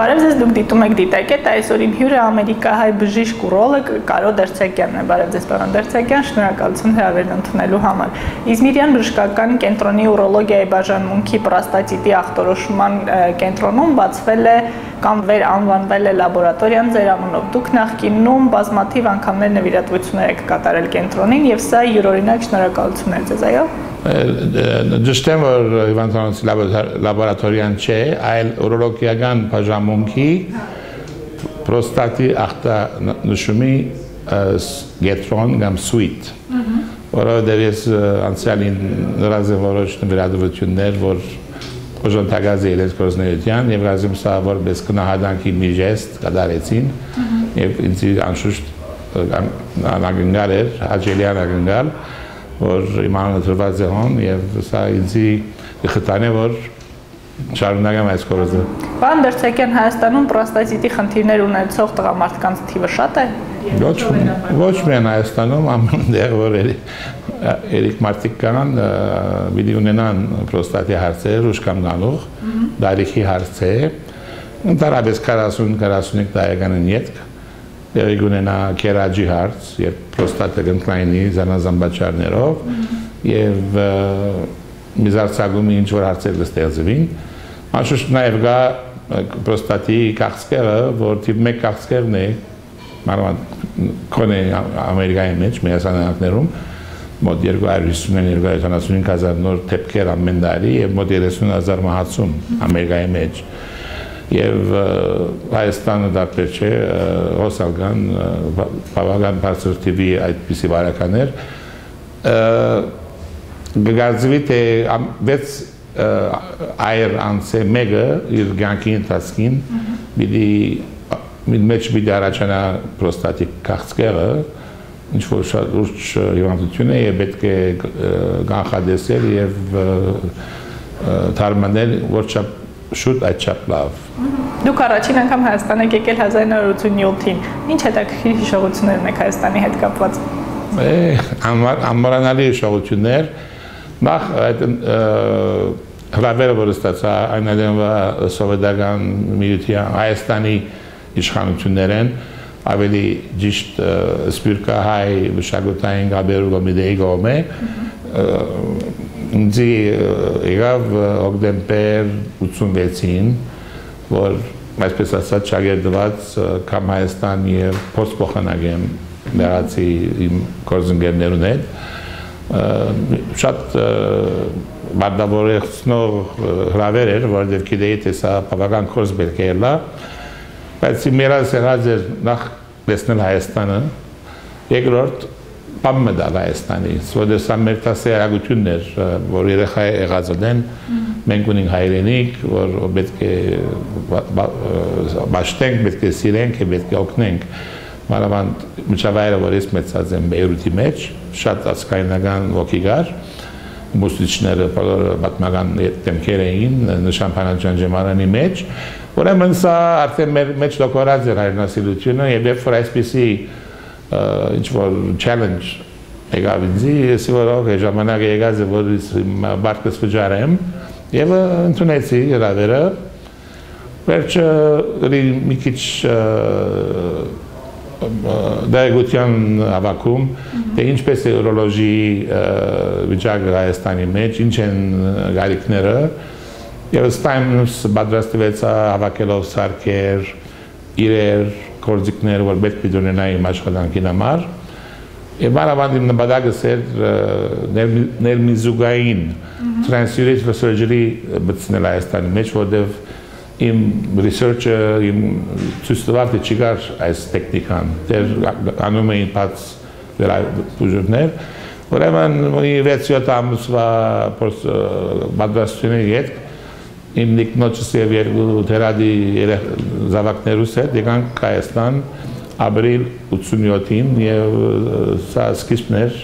Բարև ձեզ, դուք դիտում եք Դիտակետ, այսօր իմ հյուրը ամերիկահայ բժիշկ ուրոլոգ Կարո Դերցակյանն է։ Բարև ձեզ, պարոն Դերցակյան, շնորհակալություն հրավերն ընդունելու համար։ Իզմիրյան բժշկական կենտրոնի ուրոլոգիայի բաժանմունքի պրոստատիտի ախտորոշման կենտրոնում բացվել է կամ վեր անվանվել է լաբորատորիան ձեր անունով։ Դուք նախկինում բազմաթիվ անգամներ նվիրատվություններ եք կատարել կենտրոնին եւ սա յուրօրինակ շնորհակալություններ ձեզ, այո։ Ճշտեմ որ Իվանտոնոց լաբորատորիան չէ, այլ ուրոլոգիական բաժանմունքի պրոստատի ախտանշումի գետրոն կամ սուիտ որովհետև ես անցյալին նրազ որոշ նվիրատվություններ, որ օժանդակած իրենց գործնեության եւ գազիմ սա որպես գնահատանքի մի ժեստ կդարեցին եւ ինձ անշուշտ անգնալ էր հաջելյան անգնալ որ իմանալը ծրված է հոն եւ սա ինձ խթան է որ շարունակեմ այս կորոզը Պարոն Դերցակյան Հայաստանում պրոստատիտի խնդիրներ ունեցող տղամարդկանց թիվը շատ է Ոչ ոչ միայն Հայաստանում, ամենտեղ որ երեք մարդիկ կան, պիտի ունենան պրոստատի հարցեր, ուշ կամ գալուղ, դարիքի հարցեր, ընդհանրապես 40-45 տարեկանին յետք, երեք ունենա կերաջի հարց, երբ պրոստատը կընկնայնի զանազան բաճարներով, եւ միզարցագումի ինչ որ հարցեր կստեղծվին, Աշուշտ նաև գա պրոստատի քաղցկեղը, որ թիվ մեկ քաղցկեղն է, մանավանդ կոնե Ամերիկայի մեջ միասանանակներում մոտ 250-275 հազար նոր թեփքեր ամեն տարի եւ մոտ 30 հազար մահացում Ամերիկայի մեջ եւ Հայաստանը դարձել չէ հոսալգան բավական բարձր տիպի այդպիսի վարականներ գազվի թե 6 այր անցե մեկը իր ցանկի ընթացքին պիտի մի մեջ պիտի առաջանա պրոստատիկ քաղցկեղը ինչ որ շատ լուրջ հիվանդություն է եւ պետք է կանխադեսել եւ թարմանել որ չափ շուտ այդ չափ լավ Դուք առաջին անգամ Հայաստան եք եկել 1987-ին ինչ հետաքրքիր հիշողություններ ունեք Հայաստանի հետ կապված Է անմոռանալի հիշողություններ նախ այդ հրավերը որ ստացա այն այդենվա սովետական միության Հայաստանի իշխանություններ են ավելի ճիշտ սպիրկահայ մշակութային գաբերու կոմիտեի կողմէ ինձ եղավ հոկտեմբեր 86-ին որ այսպես ասած շագերտված կամ Հայաստան եւ փոստփոխանակ եմ մեղացի իմ գործընկերներուն հետ շատ մարդավորեցնող հրավեր էր, որովհետև գիտեի թե սա բավական կորս բերք է ելա, բայց մերած եղած էր նախ տեսնել Հայաստանը, երկրորդ բամ մտալ Հայաստանի, որովհետև սա մեր տասերագությունն էր, որ երեխա եղած են, մենք ունենք հայրենիք, որ պետք է բաշտենք, պետք է սիրենք, պետք է օգնենք մանավանդ միջավայրը, որ ես մեծած եմ Բեյրութի մեջ, շատ ասկայնական ոգի կար, մուսլիչները բոլորը պատմական դեմքեր էին նշանփանան ջանջեմարանի մեջ, ուրեմն սա արդեն մեր մեջ դոկորած էր հայրենասիրությունը եւ երբ որ այսպեսի ինչ որ challenge եկավ ինձի, ես որով ժամանակ եկած է որ բարկս վճարեմ եւ ընդունեցի հրավերը վերջը մի քիչ դայգության հավաքում թե ինչպես է ուրոլոգի վիճակը Հայաստանի մեջ, ինչ են գարիկները եւ ստայմս պատրաստվեցա հավաքելով սարքեր, իրեր, կորձիկներ, որ պետք է ունենայի իմ աշխատանքին համար եւ բարավանդ իմ նպատակը էր ներմիզուգային transurational surgery բցնել Հայաստանի մեջ, որտեղ իմ research-ը իմ ցույց տվավ թե չկար այս տեխնիկան դեր անում էին բաց վերաբուժումներ ուրեմն մի 6-7 ամսվա պատրաստությունների հետ իմ նիկնոջս եւ երկու թերադի զավակներուս հետ եկանք Հայաստան ապրիլ 87-ին եւ սա սկիզբն էր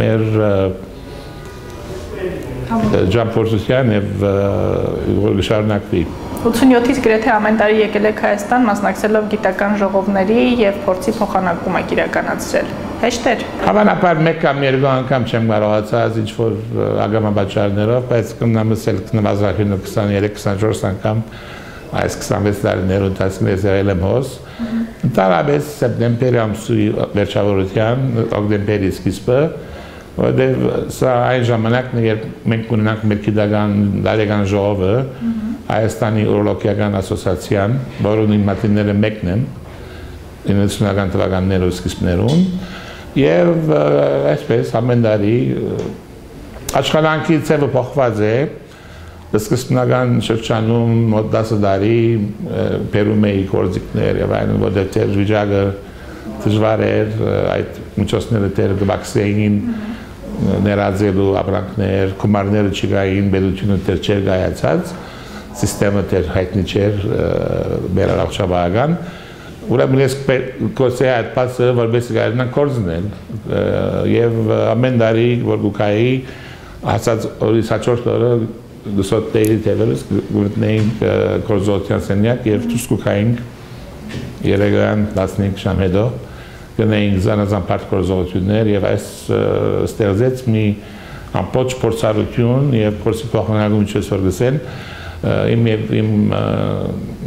մեր ջամփորձության եւ որ շարունակվի 87-ից գրեթե ամեն տարի եկել եք Հայաստան, մասնակցելով գիտական ժողովների եւ փորձի փոխանակում եք իրականացրել։ Հեշտ էր։ Հավանաբար մեկ կամ երկու անգամ չեմ կարողացած ինչ որ ագամաբաճարներով, բայց կնամսել նվազագույնը 23-24 անգամ այս 26 տարիներ ընթացքում ես եղել եմ հոս ընդհանրապես սեպտեմբերի ամսի վերջավորության օկտեմբերի սկիզբը որտեղ սա այն ժամանակն է երբ մենք ունենանք մեր գիտական դարեգան ժողովը Հայաստանի Ուրոլոգիական ասոցիացիան, որը իմ մատինները մեկն են 90-ական թվականներով սկիզբներում եւ այսպես ամեն տարի աշխատանքի ծավը փոխված է սկզբնական շրջանում մոտ 10 տարի բերում էի կորձիկներ եւ այլն որտեղ դեր վիճակը դժվար էր այդ միջոցները դեր գբաքսեին ներածելու ապրանքներ, կոմարները չկային, բերությունը դեր չէր գայացած, սիստեմը դեր հայտնի չէր բերարախշաբական, ուրեմն ես կորսեի այդ պասը, որպես գարնան կորզնել եւ ամեն տարի որ գուկայի հասած օրից հաջորդ օրը դուսոտ դեյլի տևերս գտնեին կորզոտյան սենյակ եւ դուս գուկայինք երեգան 15 ժամ հետո գնային զանազան բարդ կորզողություններ եւ այս ստեղծեց մի ամբողջ փորձառություն եւ փորձի փոխանակում ինչպես որ գսեն իմ եւ իմ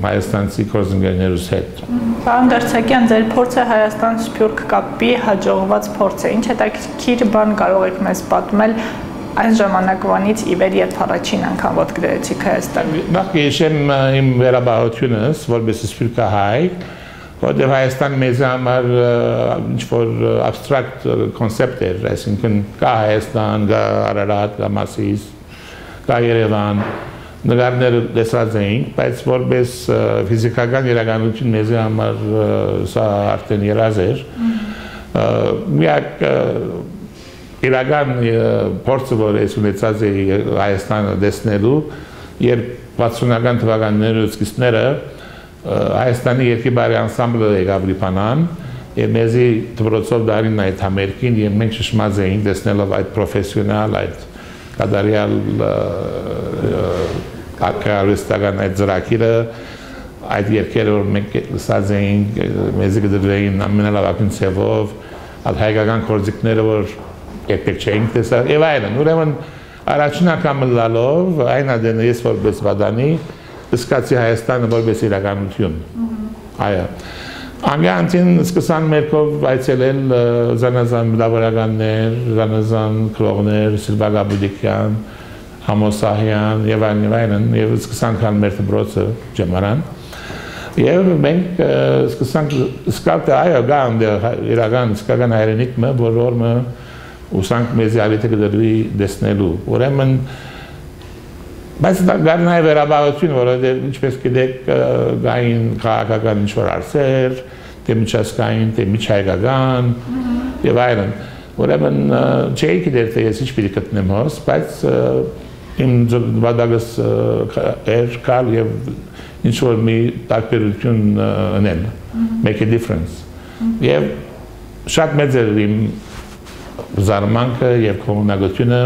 հայաստանցի կորզընկերներուս հետ։ Պարոն Դերցակյան, ձեր փորձը Հայաստան-Սփյուռք կապի հաջողված փորձ է։ Ինչ հետաքրքիր բան կարող եք մեզ պատմել այն ժամանակվանից ի վեր երբ առաջին անգամ ոտք դրեցիք Հայաստան։ Նախ հիշեմ իմ վերաբերությունս որպես սփյուռքահայ, որտեղ Հայաստան մեզ համար ինչ որ abstract կոնցեպտ էր, այսինքն կա Հայաստան, կա Արարատ, կա Մասիս, կա Երևան, նկարները տեսած էինք, բայց որպես ֆիզիկական իրականություն մեզ համար սա արդեն երազ էր։ Միակ իրական փորձը, որ ես ունեցած էի Հայաստանը տեսնելու, երբ 60-ական թվականներու սկիզբները Հայաստանի երկի բարի անսամբլը եկավ Լիբանան, եւ մեզի դպրոցով դարին այդ համերգին եւ մենք շշմած էինք տեսնելով այդ պրոֆեսիոնալ այդ կատարյալ արքայարստական այդ ծրագիրը այդ երկերը որ մենք լսած էինք մեզի գդրեին ամենալավագույն ցևով այդ հայկական կորձիկները որ երբեք չէինք տեսել եւ այլն ուրեմն առաջին անգամ լալով այն ադենը ես որպես վադանի սկացի Հայաստանը որպես իրականություն այո Անգանտին սկսան մերկով այցելել զանազան մտավորականներ, զանազան քրողներ, Սիլվա Գաբուդիկյան, Համոսահյան եւ այլն եւ այլն եւ սկսանք ալ մեր դպրոցը ջեմարան եւ մենք սկսանք սկալտը այո գան իրական սկական հայրենիքը բոլորը ուսանք մեզ ալիթը դրվի դեսնելու ուրեմն բայց դա գարնայ վերաբերություն որովհետեւ ինչպես գիտեք գային քաղաքական ինչ-որ արսեր թե միջազգային թե միջայգական եւ այլն ուրեմն չէի գիտեր թե ես ինչ պիտի գտնեմ հոս բայց իմ վադագս էր կալ եւ ինչ որ մի տարբերություն ունեն make a difference եւ շատ մեծ էր իմ զարմանքը եւ կոմունագությունը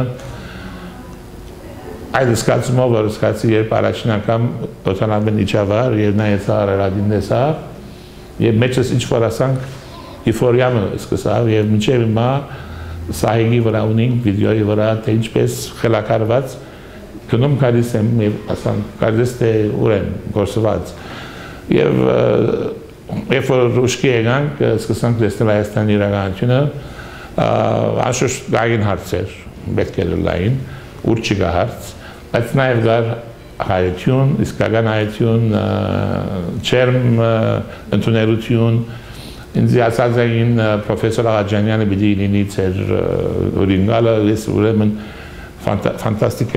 այդ սկացումով որ սկացի երբ առաջին անգամ տոտալամեն իջավար եւ նայեցա արարադին դեսա եւ մեջս ինչ որ ասանք իֆորիամը սկսավ եւ մինչեւ հիմա սահիգի վրա ունենք վիդեոյի վրա թե ինչպես խելակարված գնում գալիս եմ եւ ասան գալիս թե ուրեն գործված եւ երբ որ ռուշկի եկանք սկսանք տեսնել Հայաստանի իրականությունը անշուշտ գային հարցեր պետք է լային ուր չկա հարց բայց նաեւ գար հայություն իսկական հայություն չերմ ընդուներություն ինձ ասած էին պրոֆեսոր Աղաջանյանը պիտի լինի ծեր օրինալը ես ուրեմն ֆանտաստիկ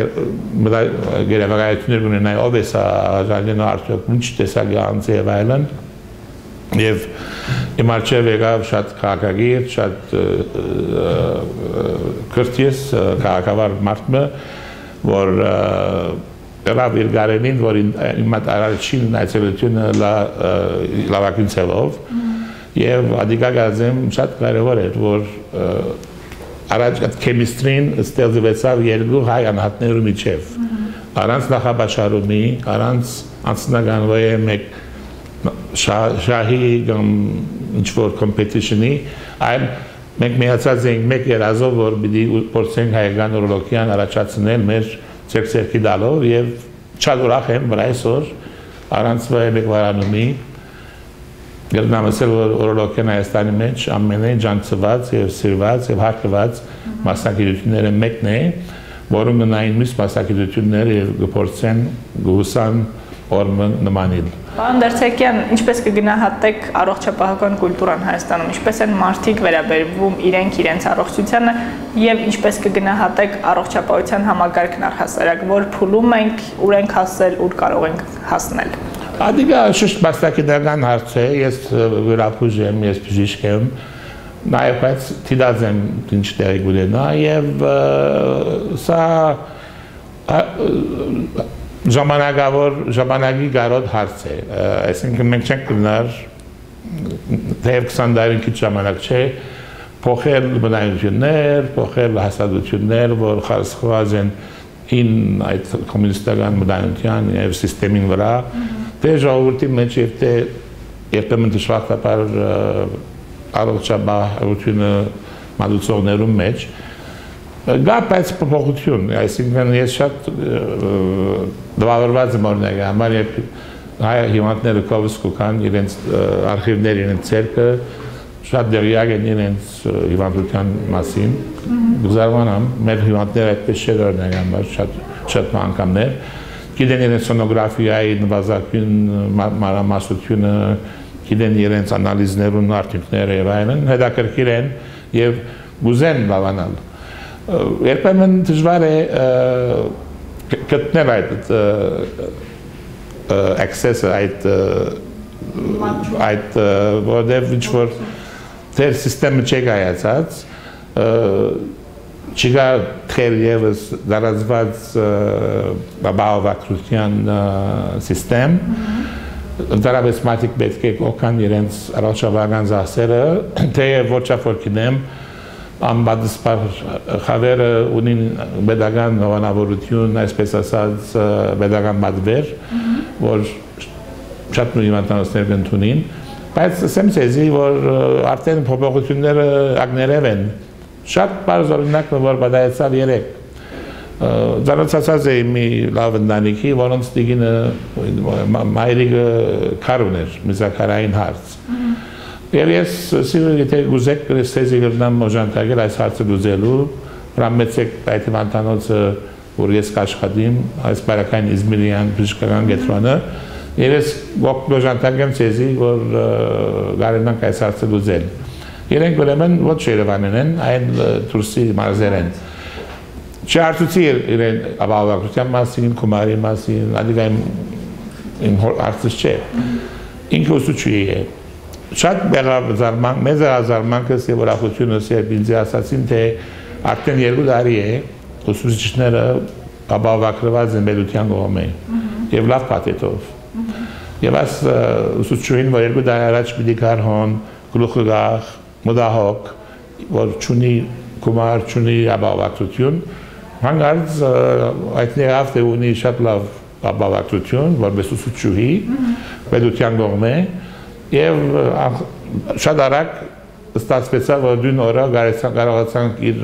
գերավայություններ ունենայի ով է սա ազալին արդյոք ինչ տեսակի անձ եւ այլն եւ իմ արջև եկավ շատ քաղաքագիր շատ կրտես քաղաքավար մարդը որ լավ իր գարենին որ իմ առաջին այցելությունը լավագույն ցելով եւ ադիկա գազեմ շատ կարեւոր էր որ առաջ այդ քեմիստրին ստեղծվեցավ երկու հայ անհատներու միջև առանց նախաբաշխարումի առանց անձնական ոյե մեկ շահի կամ ինչ որ կոմպետիշնի այլ մենք միացած ենք մեկ երազով որ պիտի փորձենք հայկական օրոլոգիան առաջացնել մեր ցերկցերքի դալով եւ շատ ուրախ եմ որ այսօր առանց վայելեկվարանումի Գերնամասել օրոլոգիան Հայաստանի մեջ ամենայն ջանցված եւ սիրված եւ հարգված մասնակցությունները մեկն է, որոնք նային մյուս մասնակցությունները եւ գործեն գուսան օրմը նմանիլ։ Պարոն Դերցեկյան, ինչպես կգնահատեք առողջապահական կուլտուրան Հայաստանում, ինչպես են մարդիկ վերաբերվում իրենք իրենց առողջությանը եւ ինչպես կգնահատեք առողջապահության համագարկն առհասարակ, որ փուլում ենք, ուր ենք հասել, ուր կարող ենք հասնել։ Ադիգա շուտ մասնակցական հարց է, ես վերապուժ եմ, ես բժիշկ եմ, նաև բայց դիդած եմ ինչ տեղի գունենա եւ սա ժամանակավոր ժամանակի գարոտ հարց է այսինքն մենք չենք գնար դեպ 20 տարի քիչ ժամանակ չէ փոխել բնայություններ, փոխել հաստատություններ, որ խարսխված են ին այդ կոմունիստական բնայության եւ սիստեմին վրա, դե ժողովրդի մեջ եւ դե երբեմն դժվարաբար առողջապահությունը մատուցողներում մեջ գա բայց փոփոխություն, այսինքն ես շատ դվավորված եմ օրինակ, համար երբ հայ հիմատները կովսկու կան իրենց արխիվներ իրենց ցերկը շատ դերյակ են իրենց հիվանդության մասին գզարմանամ մեր հիվանդները այդպես չէ օրինակ համար շատ շատ անգամներ գիտեն իրենց սոնոգրաֆիայի նվազագույն մանրամասնությունը գիտեն իրենց անալիզներուն արդյունքները եւ այլն, հետաքրքիր են եւ գուզեն բավանալ։ Երբեմն դժվար է գտնել այդ access-ը այդ այդ որտեղ ինչ որ դեր համակարգը չի կայացած չկա թեր եւս դարածված բավավակրության համակարգ ընդհանրապես մարդիկ պետք է կողքան իրենց առաջավարական զասերը, թեև ոչափոր կինեմ, անբադսպար խավերը ունին բեդական նովանավորություն, այսպես ասած բեդական բադվեր, որ շատ նույն իմանտանոցներ կընդունին, բայց ասեմ ցեզի, որ արդեն փոփոխությունները ակներև են, շատ բարձ օրինակն որ բադայեցալ երեք, Ձանացած էի մի լավ ընտանիքի, որոնց դիգինը մայրիկը քար ուներ, միզակարային հարց։ Եվ ես սիրում եթե գուզեք կրեստեզի գրնամ օժանտագել այս հարցը գուզելու, ռամեցեք այդ իվանտանոցը, որ ես կաշխատիմ, այս բարակային Իզմիրյան բժշկական գետրոնը, եւ ես օժանտագեմ ցեզի, որ գարենանք այս հարցը գուզել։ Իրենք ուրեմն ոչ Երևանն են, այլ Թուրսի մարզեր են։ Չարծուցի իրեն ավավակրության մասին, կոմարի մասին, ադիգայմ իմ հարցս չէ։ Ինքը ուսուցչուի է։ Շատ բեղավ զարման, մեծ զարմանքս եւ ուրախությունս երբ ինձ ասացին, թե արդեն երկու տարի է ուսուցիչները ավավակրված են պետության կողմեն եւ լավ պատետով։ Եվ այս ուսուցչուին, որ երկու տարի առաջ պիտի գար հոն, գլուխը գախ, մոդահոկ, որ ճունի կոմար, ճունի ավավակրություն, հանգարց այդ ներավ թե ունի շատ լավ ապավակրություն, որպես ուսուցչուհի, պետության կողմէ, եւ շատ արագ ստացվեցավ, որ դուն օրա կարողացանք իր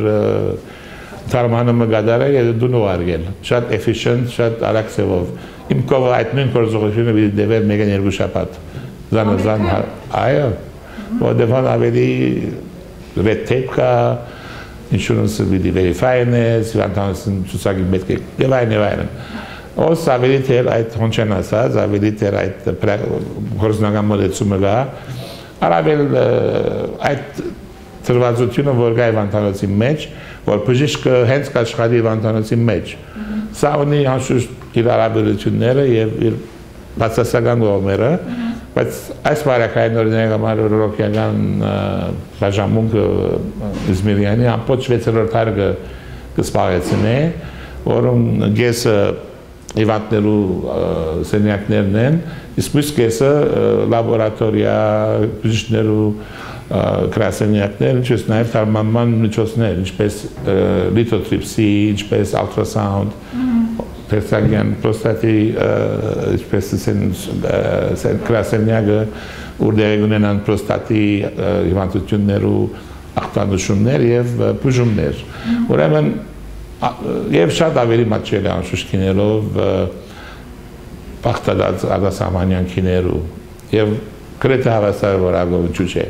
թարմանումը գադարել եւ դուն ուղարկել։ Շատ efficient, շատ արագ սևով։ Իմ կողը այդ նույն գործողությունը դեվեր մեկն երկու շաբաթ։ Զանազան այո, որտեղ ավելի red tape կա, insurance պիտի verify-ն է, սիվանտանսն ցուցակի պետք է եւ այլն։ Ոս ավելի թեր այդ հոնչեն ասած, ավելի թեր այդ գործնական մոդեցումը գա, արավել այդ ծրվածությունը, որ գա Իվանտանոցի մեջ, որ բժիշկը հենց կաշխատի Իվանտանոցի մեջ։ Սա ունի անշուշտ իր արաբերությունները եւ իր բացասական կողմերը, բայց այս վարակային օրինակ համար ռոկիական բաժանմունքը Իզմիրյանի ամբողջ 6-րդ հարգը կսպարեցնե, որում գեսը հիվանդներու սենյակներն են, իսկ մյուս կեսը լաբորատորիա բժիշկներու գրասենյակներ, ինչպես նաև թարմանման միջոցներ, ինչպես լիթոտրիպսի, ինչպես ultrasound, Թերսագյան պրոստատի ինչպես են գրասենյակը, ուր դեր ունենան պրոստատի հիվանդություններու ախտանշումներ եւ բուժումներ։ Ուրեմն եւ շատ ավելի մատչելի անշուշտ կինելով բախտած արտասահմանյանքիներու եւ գրեթե հավասար որ ագով ճուճե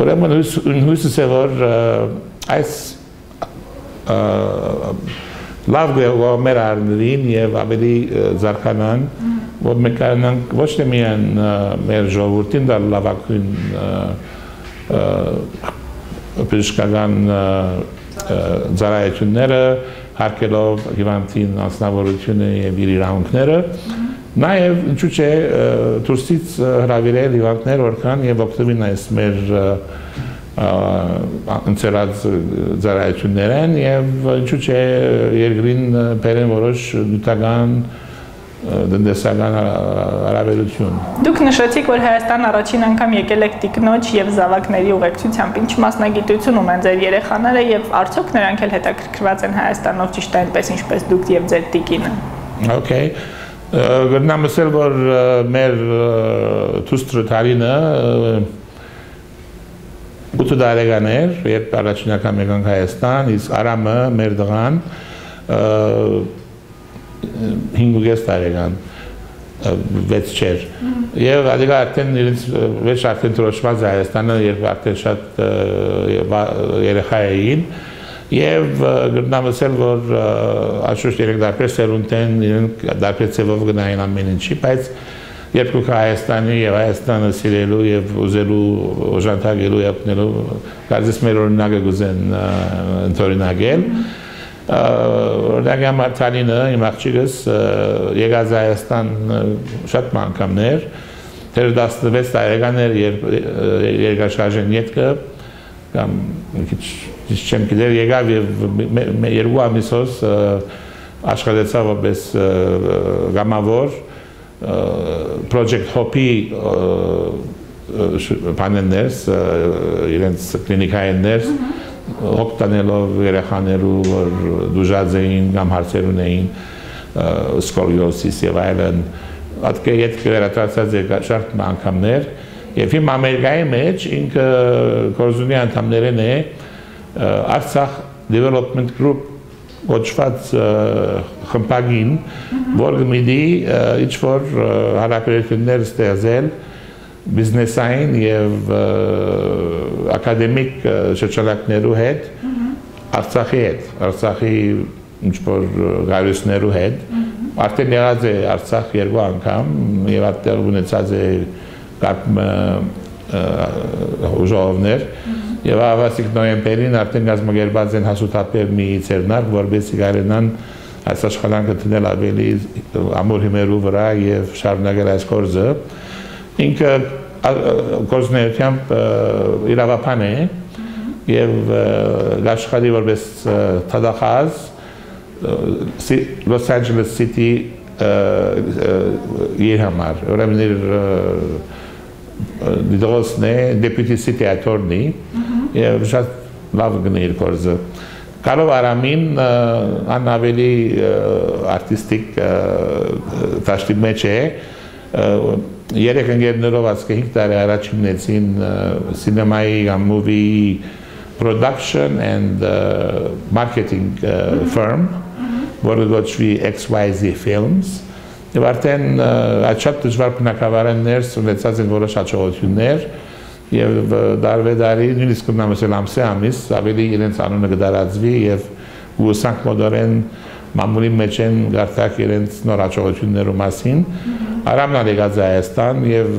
ուրեմն հույսս է որ այս լավ գողը մեր արներին եւ ավելի զարգանան որ մենք կարողանանք ոչ թե միայն մեր ժողովրդին դա լավագույն բժշկական ծառայությունները հարկելով հիվանդին անձնավորությունը եւ իր իրավունքները Նաև ինչու՞ չէ դուրսից հravirել հիվանդներ որքան եւ օգտվին այս մեր ընծերած ծառայություններն եւ ինչու՞ չէ երկրին բերեն որոշ դիտական դնդեսական հարաբերություն։ Դուք նշեցիք, որ Հայաստան առաջին անգամ եկել եք տիկնոջ եւ զավակների ուղեկցությամբ։ Ինչ մասնագիտություն ունեն ձեր երեխաները եւ արդյոք նրանք էլ հետաքրքրված են Հայաստանով ճիշտ այնպես ինչպես դուք եւ ձեր տիկինը։ Okay Գտնամ ասել, որ մեր թուստրը տարինը 8 տարեկան էր, երբ առաջին անգամ եկանք Հայաստան, իսկ Արամը մեր դղան 5.5 տարեկան վեց չեր։ Եվ ադիգա արդեն իրենց վեց արդեն տրոշված Հայաստանը, երբ արդեն շատ երեխա էին, Եվ գրնամ ասել, որ աշխուշ երեք դարբեր սերունդ են, իրենք դարբեր ծևով գնային ամեն ինչի, բայց երբ կուք Հայաստանի եւ Հայաստանը սիրելու եւ ուզելու օժանդակելու եւ ապնելու կարծես մեր օրինակը գուզեն ընթորինակել օրինակ համար Թալինը իմ աղջիկս եկած Հայաստան շատ մանկամներ դեր 16 տարեկան էր երբ երկաշարժեն ետքը կամ քիչ չեմ գիտեր եկավ եւ երկու ամիսոց աշխատեցավ որպես գամավոր project hop-ի բաններս իրենց կլինիկայիններս հոգ տանելով երեխաներու որ դուժած էին կամ հարցեր ունեին սկոլիոսիս եւ այլն ատկե իդ վերատրացած շատ անգամներ եւ հիմա ամերիկայի մեջ ինքը կորզունի անդամներն է Արցախ Development Group ոչված խմբագին, որ գմիդի ինչ որ հարաբերություններ ստեղծել բիզնեսային եւ ակադեմիկ շրջանակներու հետ Արցախի հետ, Արցախի ինչ որ գարուսներու հետ արդեն եղած է Արցախ երկու անգամ եւ այդտեղ ունեցած է կապ ժողովներ եւ ավասիկ նոյեմբերին արդեն գազམ་ագերբած են հասուտապեր մի ցերնակ, որբեսի կարենան այս աշխատանքը տնել ավելի ամուր հիմերու վրա եւ շարունակել այս կորզը։ Ինքը կորզնեությամբ իրավապան է եւ աշխատի որպես թադախած Los Angeles City իր համար, ուրեմն իր դրոսն է deputy city attorney եւ շատ լավ գնի իր կորզը Կարով Արամին անավելի արտիստիկ տաշտի մեջ է երեք ընկերներով ասկե 5 տարի առաջ հիմնեցին սինեմայի կամ մուվի production and uh, marketing uh, firm որը գոչվի XYZ Films Եվ արդեն այդ շատ դժվար բնակավարաններ ունեցած են որոշ հաջողություններ եւ դարվեդարի նույնիսկ նամսել ամսե ամիս ավելի իրենց անունը կդարածվի եւ ուսանք մոդերն մամուլի մեջ են գարտակ իրենց նոր հաջողություններու մասին արամն ալեգած Հայաստան եւ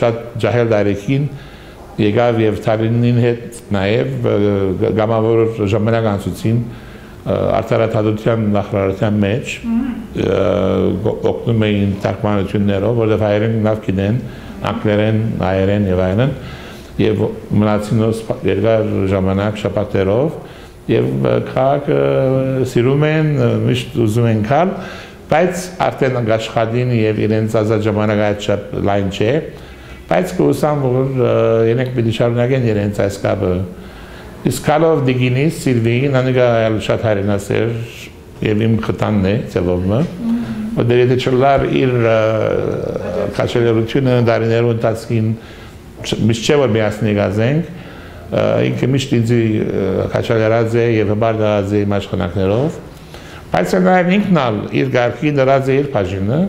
շատ ջահել դարեկին եկավ եւ Թալինին հետ նաեւ գամավոր ժամանակ անցուցին արտարադատության նախարարության մեջ օգնում էին թարգմանություններով, որովհետև հայերեն լավ գիտեն, անգլերեն, հայերեն եւ այլն, եւ մնացին երկար ժամանակ շաբաթերով եւ քաղաքը սիրում են, միշտ ուզում են գալ, բայց արդեն աշխատին եւ իրենց ազատ ժամանակը այդ շատ լայն չէ, բայց կուսամ որ իրենք պիտի շարունակեն իրենց այս կապը Իսկ Կարլով Դիգինիս Սիլվին անիկա այլ շատ հայրենասեր եւ իմ խտանն է ծավալը որ դեր եթե չլար իր քաշելությունը դարիներու ընթացքին միշտ չէ որ միասնի գազենք ինքը միշտ ինձ քաշալերած է եւ իմ աշխատանքներով բայց նաեւ ինքն ալ իր գարկի դրած է իր բաժինը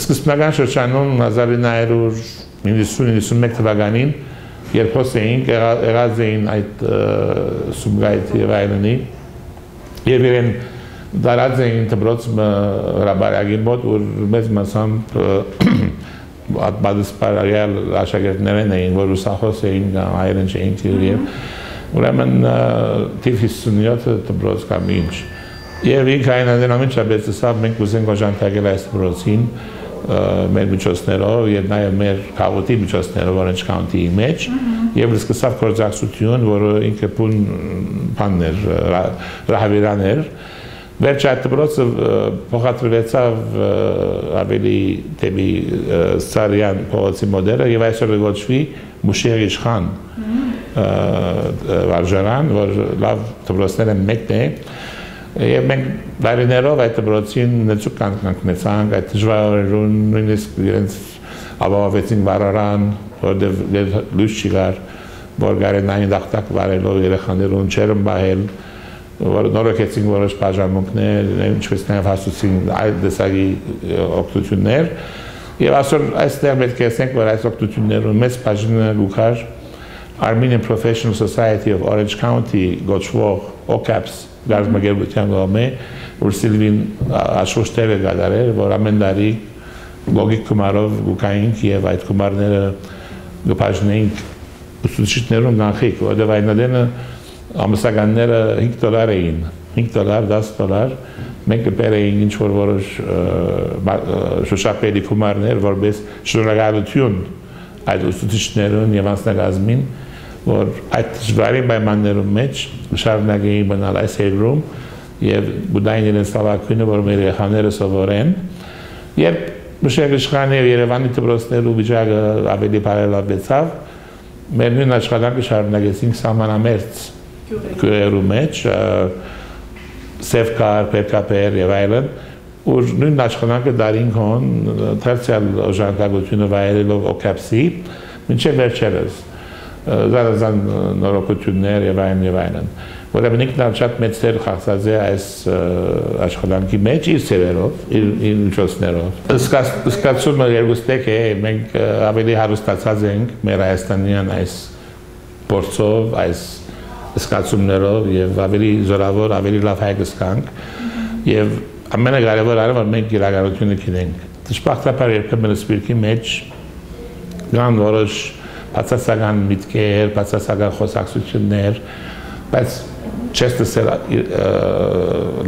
սկզբնական շրջանում 1990-91 թվականին երբ հոսեինք եղած էին այդ Սումգայիթ եւ այլնի եւ իրեն դարած էին դպրոց հրաբարագի մոտ որ մեծ մասամբ բադսպարայալ աշակերտներն էին որ ուսախոս էին հայերեն չէին եւ ուրեմն 57-ը դպրոց կամ ինչ եւ ինքը այն այնամիջապես սա մենք ուզենք օժանդակել այս դպրոցին մեր միջոցներով եւ նաեւ մեր քաղաքի միջոցներով Orange County-ի մեջ եւ սկսավ գործակցություն, որը ինքը փուն բաններ ռահավիրաներ Վերջ այդ դպրոցը փոխադրվեցավ ավելի դեպի Սարյան փողոցի մոդելը եւ այսօր գոչվի Մուշեր Իշխան վարժարան, որ լավ դպրոցներ են մեկն է Եվ մենք բարիներով այդ դպրոցին նեցուկ կանգնեցանք, այդ դժվարերուն նույնիսկ իրենց ապավեցին վարարան, որտեղ լույս չկար, որ գարեն այն դախտակ վարելով երեխաներուն չերն բահել, որ նորոգեցին որոշ բաժանմունքներ, ինչպես նաև հասուցին այլ դեսագի օգտություններ, եւ այսօր այստեղ պետք է ասենք, որ այս օգտություններում մեծ բաժինը գուքար Armenian Professional Society of Orange County գոչվող OCAPS գազագերբության կողմէ որ Սիլվին աշխուժտերը գադարեր որ ամեն տարի լոգիկ կմարով գուկայինք եւ այդ կմարները գպաշնեինք ուսուցիչներուն նախիկ որտեղ այնադենը ամսականները 5 դոլար էին 5 դոլար 10 դոլար մենք կբերեինք ինչ որ որոշ շոշափելի կումարներ որպես շնորհակալություն այդ ուսուցիչներուն եւ անձնագազմին որ այդ դժվարին պայմաններում մեջ շարունակեին մնալ այս երկրում եւ բուդային իրենց սավակույնը, որ մեր երեխաները սովորեն երբ Մշակ իշխանի եւ Երևանի դպրոցներու վիճակը ավելի բարելավեցավ, մեր նույն աշխատանքը շարունակեցինք սահմանամերձ գյուղերու մեջ, Սևկար, Պերկապեր եւ այլն, որ նույն աշխատանքը դարին կոն թերցիալ օժանդակությունը վայելելով օկապսի, մինչև վերջերս զարազան նորոգություններ եւ այլն եւ այլն որովհետեւ ինքն շատ մեծ դեր խաղացած է այս աշխատանքի մեջ իր ծերերով, իր իր միջոցներով։ Սկացումը երկուստեք է, մենք ավելի հարստացած ենք մեր հայաստանյան այս փորձով, այս սկացումներով եւ ավելի զորավոր, ավելի լավ հայկսկանք եւ ամենակարևորը որ մենք իրականությունը գիտենք։ Դժբախտաբար երբեմն սպիրկի մեջ կան որոշ բացասական միտքեր, բացասական խոսակցություններ, բայց չես տեսել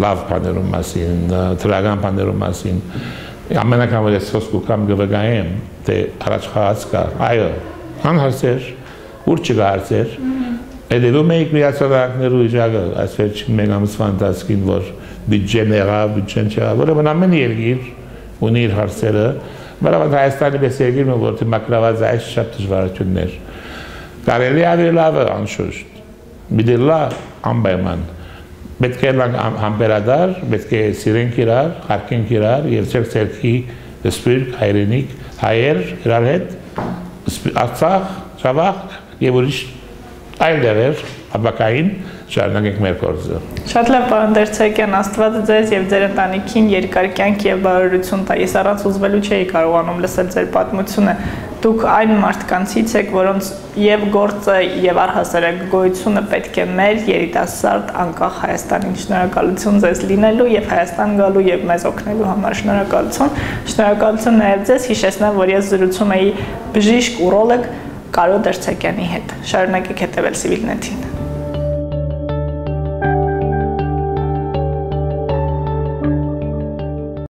լավ բաներում մասին, թրական բաներում մասին։ Ամենական որ ես խոսք կամ գվգայեմ, թե առաջ խաղաց կա, այո, անհարցեր, ուր չկա հարցեր, Էդևում էիք միացարակներու իժագը, այս վերջին մեկ ամսվա ընթացքին, որ բիջեն եղավ, բիջեն չեղավ, որը ամեն երկիր ունի իր հարցերը, Բնական Հայաստանի պես երկիրը, որտեղ մակրաված այս շատ դժվարություններ։ Կարելի ավելի լավը անշուշտ։ Միդելա անպայման։ Պետք է համբերադար, պետք է սիրենք իրար, հարգենք իրար եւ ծեր ծերքի սպիրտ հայրենիք հայեր իրար հետ Արցախ, Շավախ եւ ուրիշ այլ դերեր ապակային շարունակենք մեր գործը։ Շատ լավ, պարոն Դերցակյան, Աստված ձեզ եւ ձեր ընտանիքին երկար կյանք եւ բարօրություն տա։ Ես առանց ուզվելու չէի կարողանում լսել ձեր պատմությունը։ Դուք այն մարդկանցից եք, որոնց եւ գործը եւ առհասարակ գոյությունը պետք է մեր երիտասարդ անկախ Հայաստանին շնորհակալություն ձեզ լինելու եւ Հայաստան գալու եւ մեզ օգնելու համար շնորհակալություն։ Շնորհակալություն նաեւ ձեզ հիշեցնեմ, որ ես զրուցում էի բժիշկ ուրոլոգ Կարո Դերցակյանի հետ։ Շարունակեք հետևել Civilnet-ին։